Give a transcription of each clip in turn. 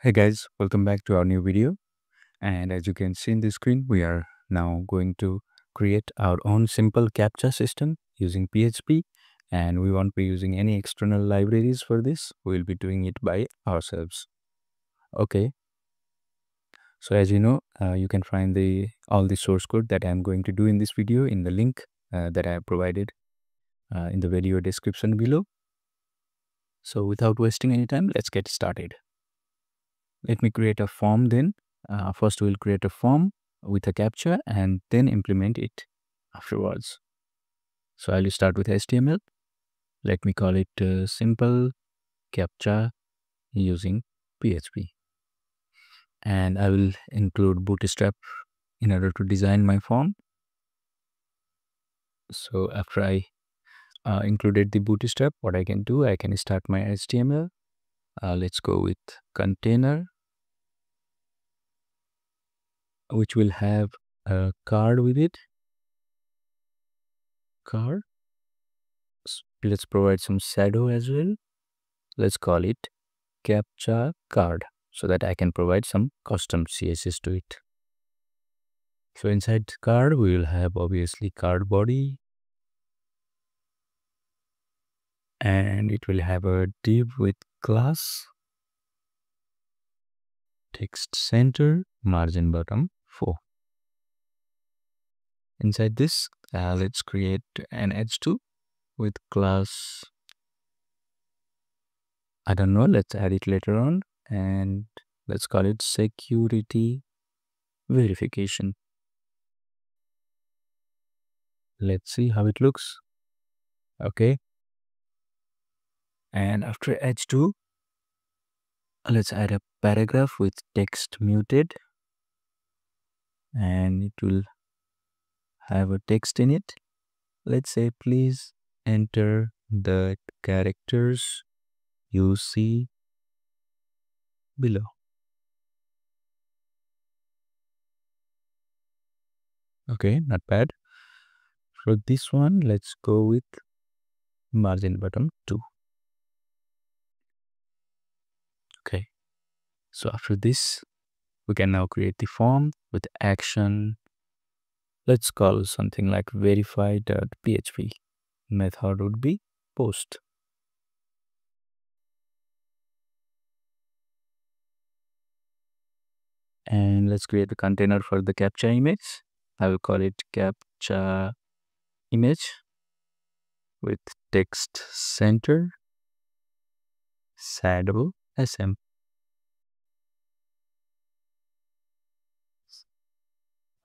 Hey guys, welcome back to our new video. And as you can see in the screen, we are now going to create our own simple CAPTCHA system using PHP. And we won't be using any external libraries for this. We'll be doing it by ourselves. Okay. So as you know, uh, you can find the all the source code that I'm going to do in this video in the link uh, that I have provided uh, in the video description below. So without wasting any time, let's get started. Let me create a form then. Uh, first, we'll create a form with a captcha and then implement it afterwards. So I'll start with HTML. Let me call it uh, simple captcha using PHP. And I will include bootstrap in order to design my form. So after I uh, included the bootstrap, what I can do, I can start my HTML. Uh, let's go with container, which will have a card with it. Card. Let's provide some shadow as well. Let's call it captcha card so that I can provide some custom CSS to it. So inside card, we will have obviously card body, and it will have a div with class text center margin bottom 4 inside this uh, let's create an h2 with class i don't know let's add it later on and let's call it security verification. Let's see how it looks. Okay and after h2 let's add a paragraph with text muted. And it will have a text in it. Let's say please enter the characters you see below. Okay not bad. For this one let's go with margin bottom 2 okay so after this we can now create the form with action. Let's call something like verify.php method would be post. And let's create a container for the captcha image. I will call it captcha image with text center. Shadow sm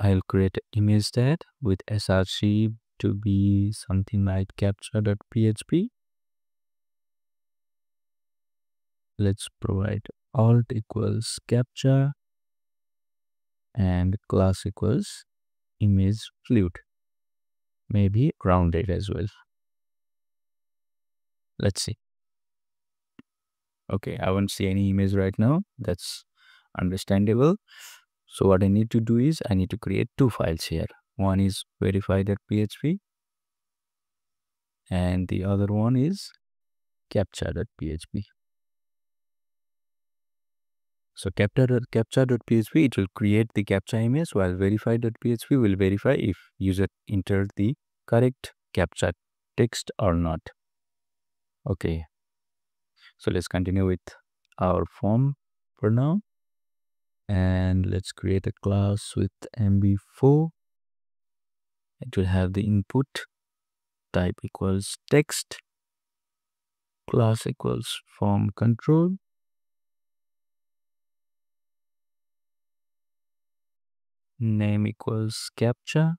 I'll create an image that with src to be something like captcha.php. Let's provide alt equals captcha and class equals image fluid. Maybe rounded as well. Let's see. Okay, I won't see any image right now. That's understandable. So what I need to do is I need to create two files here. One is verify.php and the other one is captcha.php. So captcha.php it will create the captcha image while verify.php will verify if user entered the correct captcha text or not. Okay. So let's continue with our form for now and let's create a class with mb4 it will have the input type equals text class equals form control. Name equals captcha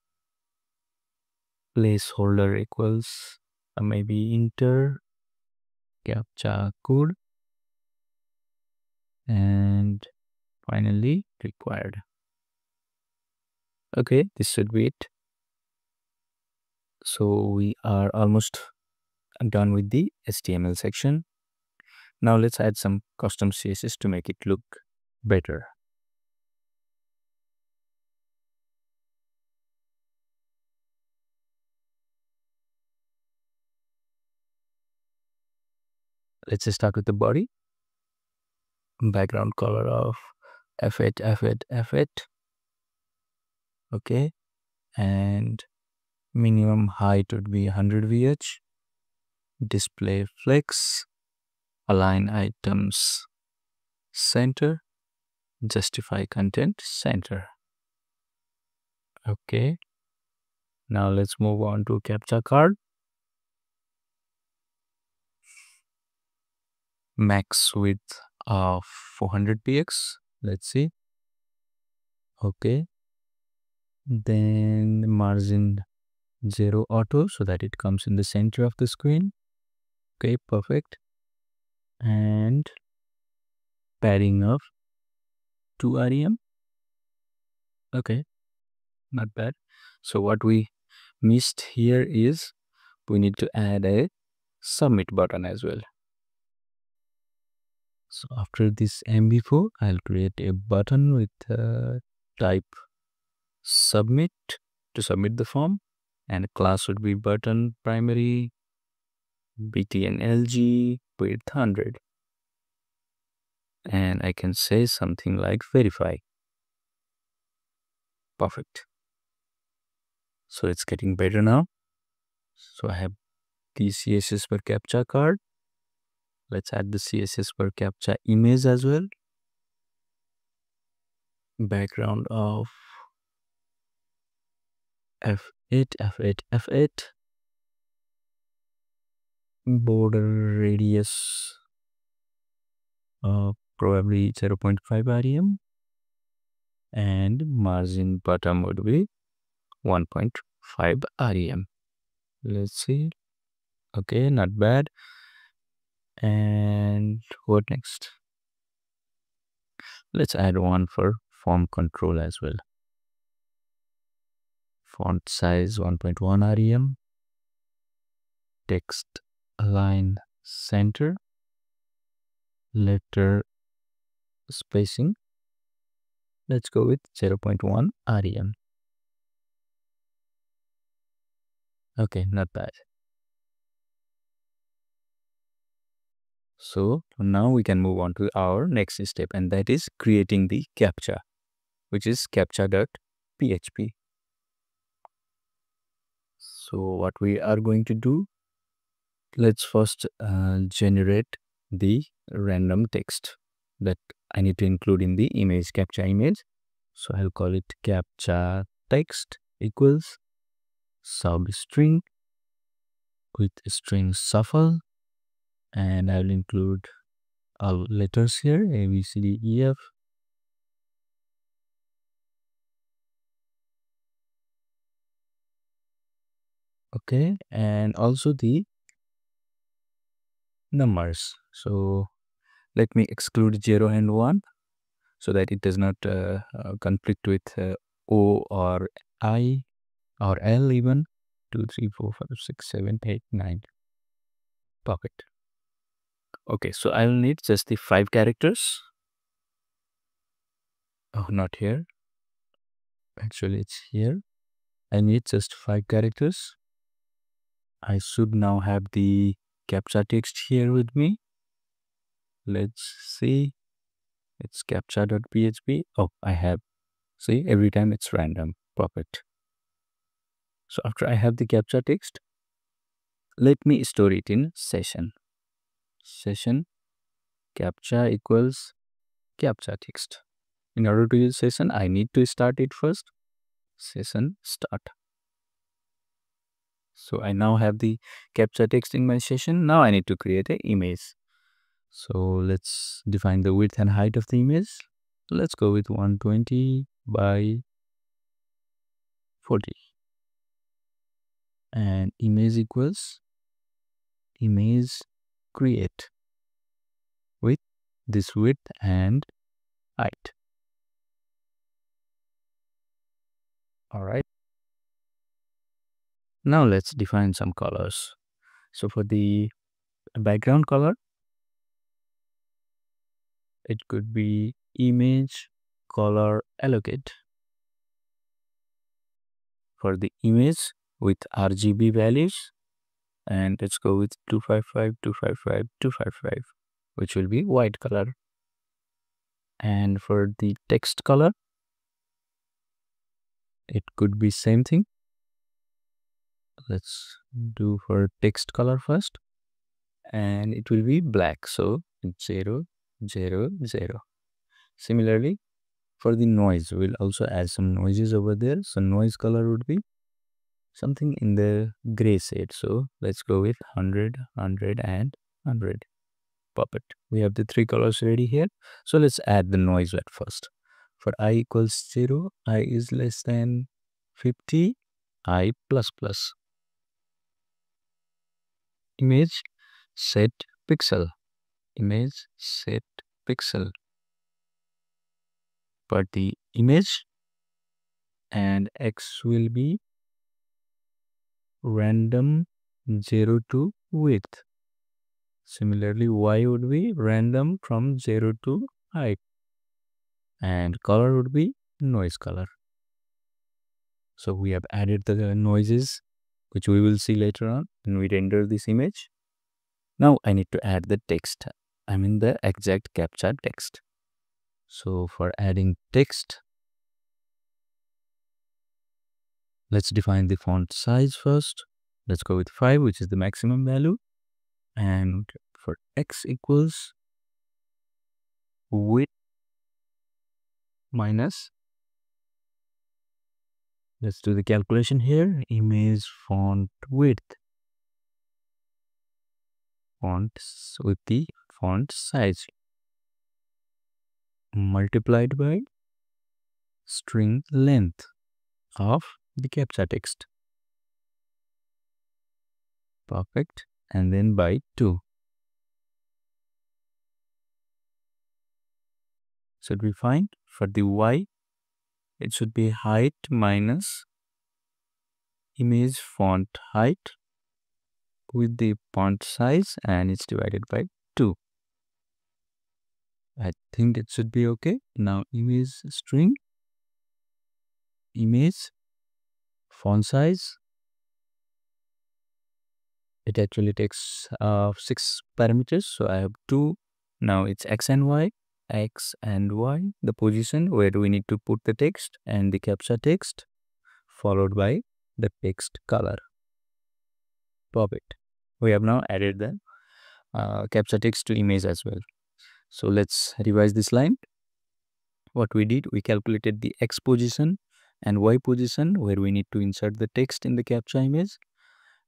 placeholder equals uh, maybe enter captcha code. And finally required. Okay this should be it. So we are almost done with the html section. Now let's add some custom css to make it look better. Let's start with the body. Background color of f8 f8 f8 okay? And minimum height would be 100 vh display flex. Align items center. Justify content center. Okay? Now let's move on to captcha card. Max width of 400 px let's see. Okay. Then margin 0 auto so that it comes in the center of the screen. Okay perfect. And padding of 2 rem okay not bad. So what we missed here is we need to add a submit button as well so after this mb4 i'll create a button with uh, type submit to submit the form and class would be button primary btn lg width 100 and i can say something like verify. Perfect. So it's getting better now. So i have the css per captcha card let's add the css per captcha image as well. Background of f8 f8 f8 border radius uh, probably 0.5 rem and margin bottom would be 1.5 rem let's see. Okay not bad and what next? Let's add one for form control as well. Font size 1.1 rem text align center. Letter spacing. Let's go with 0.1 rem okay not bad So now we can move on to our next step and that is creating the captcha which is captcha.php. So what we are going to do, let's first uh, generate the random text that I need to include in the image captcha image. So I'll call it captcha text equals substring with string shuffle and I will include all letters here A, B, C, D, E, F. Okay, and also the numbers. So let me exclude 0 and 1 so that it does not uh, uh, conflict with uh, O or I or L even 2, 3, 4, 5, 6, 7, 8, 9. Perfect. Okay, so I'll need just the five characters. Oh, not here. Actually, it's here. I need just five characters. I should now have the captcha text here with me. Let's see. It's captcha.php. Oh, I have. See, every time it's random. Perfect. So after I have the captcha text, let me store it in session session captcha equals captcha text. In order to use session, I need to start it first. Session start. So I now have the captcha text in my session. Now I need to create an image. So let's define the width and height of the image. let's go with 120 by 40. And image equals image create with this width and height. All right. Now let's define some colors. So for the background color, it could be image color allocate. For the image with RGB values, and let's go with 255 255 255 which will be white color. And for the text color it could be same thing. Let's do for text color first. And it will be black so 0 0 0 similarly for the noise we'll also add some noises over there. So noise color would be something in the gray shade so let's go with 100 100 and 100 puppet we have the three colors ready here. So let's add the noise at first. For i equals 0 i is less than 50 i plus plus. Image set pixel. Image set pixel. For the image and x will be random 0 to width. Similarly, y would be random from 0 to height. And color would be noise color. So we have added the noises, which we will see later on when we render this image. Now I need to add the text. I mean the exact CAPTCHA text. So for adding text, let's define the font size first. Let's go with 5 which is the maximum value. And for x equals width minus let's do the calculation here image font width. Font with the font size multiplied by string length of the captcha text. Perfect. And then by 2. Should we find for the y, it should be height minus image font height with the font size and it's divided by 2. I think it should be okay. Now image string image font size. It actually takes uh, six parameters so i have two. Now it's x and y x and y the position where we need to put the text and the captcha text followed by the text color. Perfect. We have now added the uh, captcha text to image as well. So let's revise this line. What we did we calculated the x position and y position where we need to insert the text in the captcha image.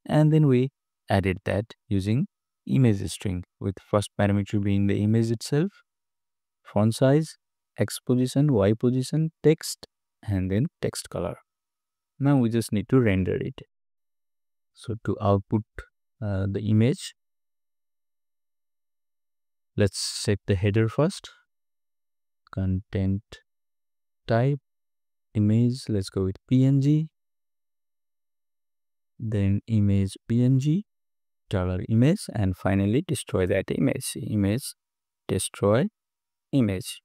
And then we added that using image string with first parameter being the image itself font size x position y position text and then text color. Now we just need to render it. So to output uh, the image let's set the header first. Content type image let's go with png then image png dollar image and finally destroy that image. Image destroy image.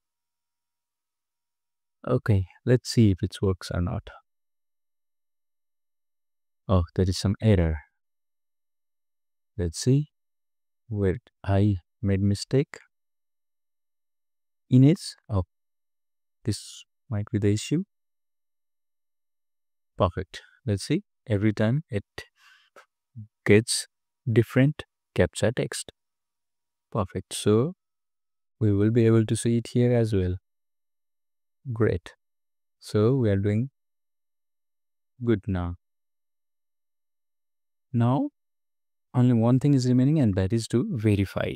Okay let's see if it works or not. Oh there is some error. Let's see. Where i made mistake. Image oh this might be the issue perfect. Let's see. Every time it gets different captcha text. Perfect. So we will be able to see it here as well. Great. So we are doing good now. Now only one thing is remaining and that is to verify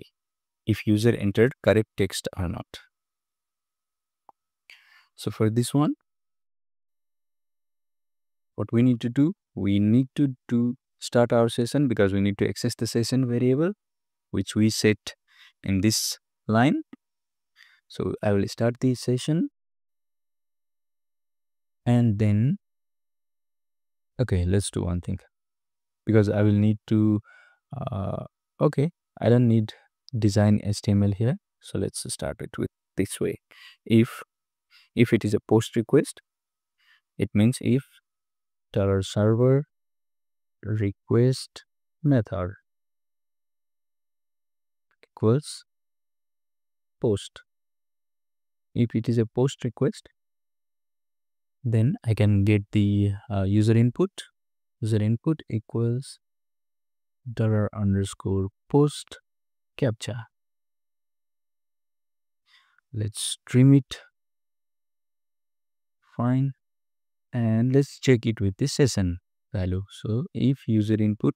if user entered correct text or not. So for this one what we need to do we need to do start our session because we need to access the session variable which we set in this line. So i will start the session. And then okay let's do one thing. Because i will need to uh, okay i don't need design html here. So let's start it with this way. If if it is a post request it means if dollar server request method. Equals post. If it is a post request then I can get the uh, user input. User input equals dollar underscore post captcha. Let's trim it. Fine and let's check it with the session value. So if user input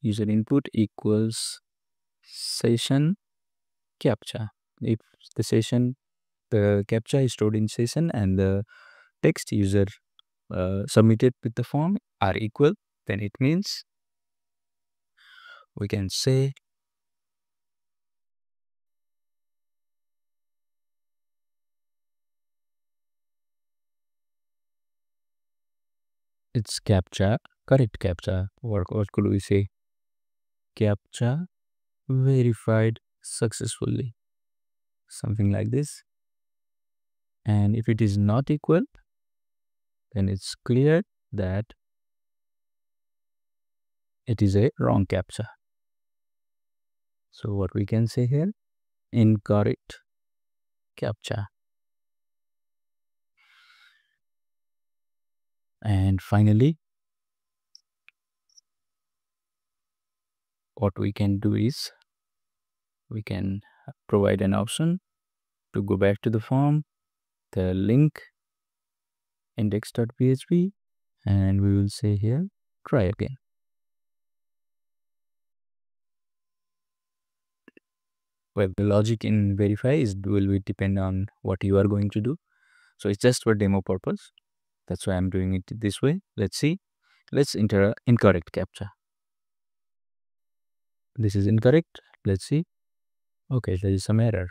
user input equals session captcha. If the session the captcha is stored in session and the text user uh, submitted with the form are equal then it means we can say it's captcha. Correct captcha. Or what could we say? Captcha verified successfully. Something like this. And if it is not equal then it's clear that it is a wrong captcha. So what we can say here? Incorrect captcha and finally what we can do is we can provide an option to go back to the form the link index.php and we will say here try again. Well the logic in verify is will be depend on what you are going to do. So it's just for demo purpose that's why i'm doing it this way. Let's see. Let's enter incorrect captcha. This is incorrect. Let's see. Okay there is some error.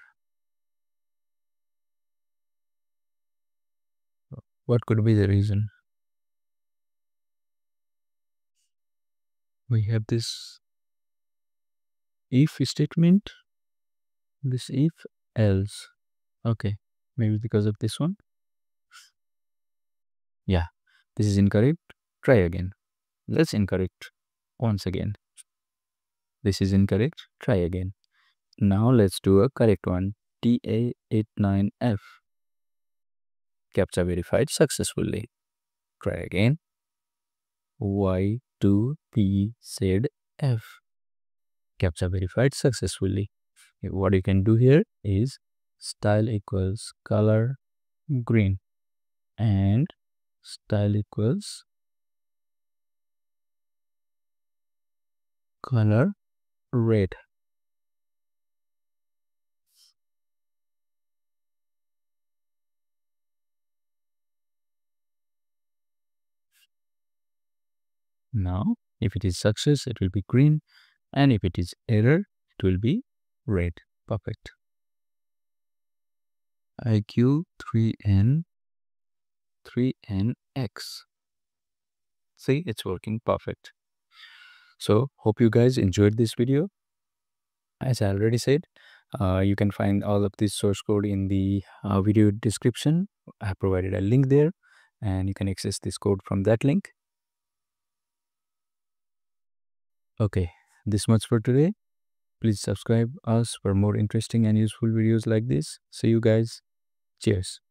What could be the reason? We have this if statement. This if else. Okay maybe because of this one yeah this is incorrect. Try again. Let's incorrect once again. This is incorrect. Try again. Now let's do a correct one. TA89F captcha verified successfully. Try again. Y2PZF captcha verified successfully. What you can do here is style equals color green. And style equals color red. Now if it is success it will be green and if it is error it will be red. Perfect. Iq 3n 3nx see it's working perfect so hope you guys enjoyed this video as i already said uh, you can find all of this source code in the uh, video description i provided a link there and you can access this code from that link okay this much for today Please subscribe us for more interesting and useful videos like this. See you guys. Cheers.